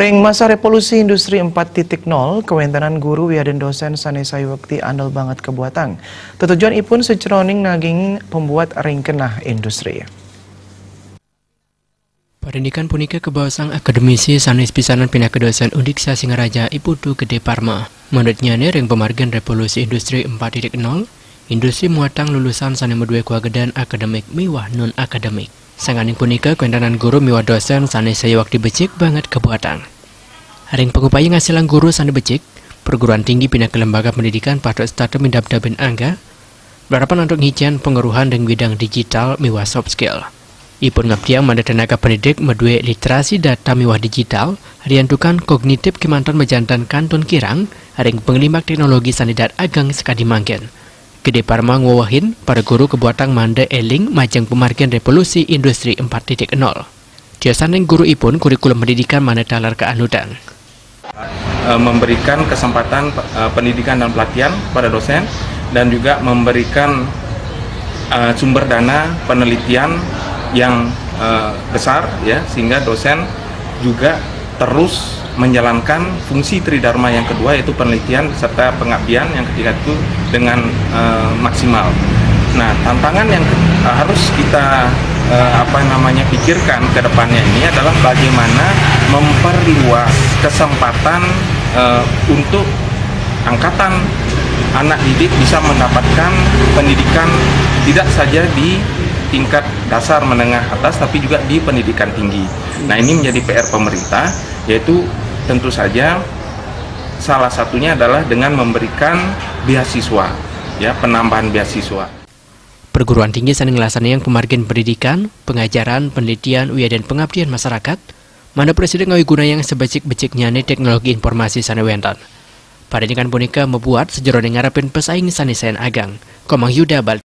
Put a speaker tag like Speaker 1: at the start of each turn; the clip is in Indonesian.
Speaker 1: Ring masa revolusi industri 4.0, kewentanan guru dan dosen sanesai waktu andal banget kebuatan. Tujuan ipun seceroning naging pembuat ring kenah industri.
Speaker 2: Pendidikan punika kebawasang akademisi sanes pisanan pindah kedosen Undiksa Singaraja Iputu Gede Parma. Menurutnya ring pemargan revolusi industri 4.0, industri muatang lulusan sane medue kuagedan akademik miwah non akademik. Sanganing punika kuentanan guru miwa dosen sane saya waktu becik banget kebuatan. Haring pengupaya ngasilang guru sane becik, perguruan tinggi pindah ke lembaga pendidikan pada starter mindap dabin angga, berharapan untuk ngijian pengeruhan dengan bidang digital miwa soft skill. Ipun ngabdiang manda tenaga pendidik medue literasi data miwah digital, hariantukan kognitif kemantan mejantan kantun kirang, haring penglimak teknologi sanidat agang sekadi mangken. Gede Parma ngawahin para guru kebuatan manda eling majang pemargian revolusi industri 4.0. Tiosaning guru ipun kurikulum pendidikan mana talar keanudan.
Speaker 3: E, memberikan kesempatan e, pendidikan dan pelatihan pada dosen dan juga memberikan e, sumber dana penelitian yang besar ya sehingga dosen juga terus menjalankan fungsi tridharma yang kedua yaitu penelitian serta pengabdian yang ketiga itu dengan maksimal. Nah, tantangan yang harus kita uh, apa namanya pikirkan ke depannya ini adalah bagaimana memperluas kesempatan uh, untuk angkatan anak didik bisa mendapatkan pendidikan tidak saja di tingkat dasar menengah atas tapi juga di pendidikan tinggi. Nah, ini menjadi PR pemerintah yaitu tentu saja salah satunya adalah dengan memberikan beasiswa, ya penambahan beasiswa.
Speaker 2: Perguruan tinggi saning yang pemargin pendidikan, pengajaran, penelitian, uya dan pengabdian masyarakat, mana presiden ngawi guna yang sebecik-beciknya teknologi informasi sana wentan. Pada dengan boneka membuat sejeroning ngarapin pesaing sanisayan agang, komang yuda bal